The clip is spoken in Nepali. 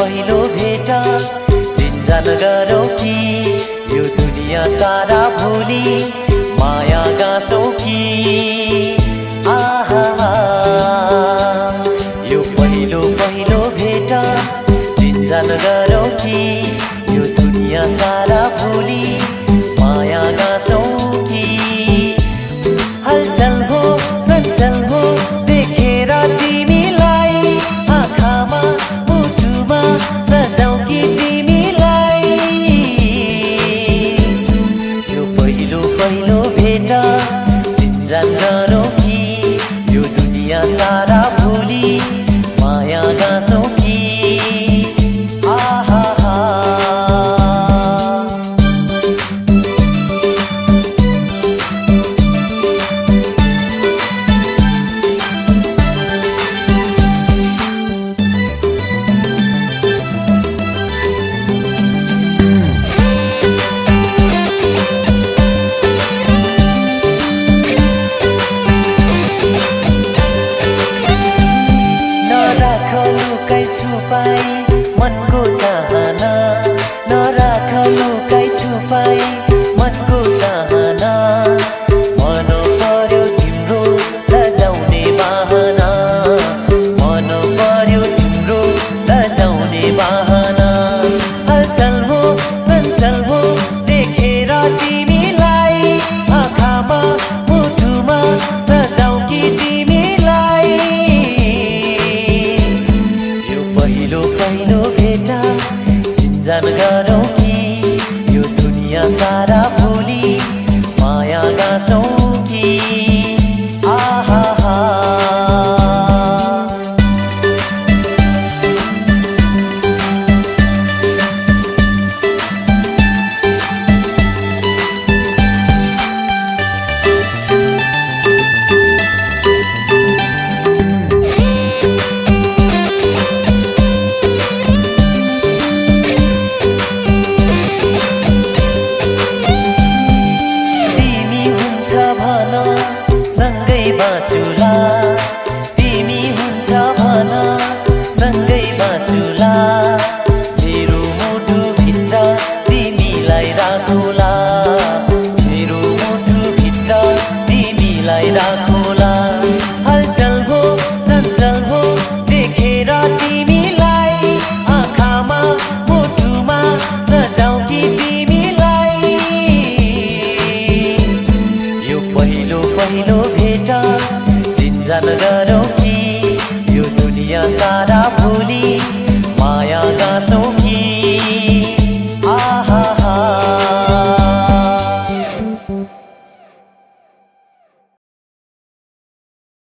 पहिलो भेट। चिन्तन गरौँ कि? यो दुनिया सारा भोलि माया गाँसौँ कि? आहा यो पहिलो पहिलो भेट। चिन्जन गरौँ कि? यो दुनियाँ सारा भोलि छुपाई मनको चाहना नराख लुकाइ छुपाई मनको चाहना। भेट चिन्जान गरौँ। तिमी हुन्छ भन सँगै बाँचुला। मेरो मुटुभित्र तिमीलाई राखुला। मेरो मुटुभित्र तिमीलाई राखुला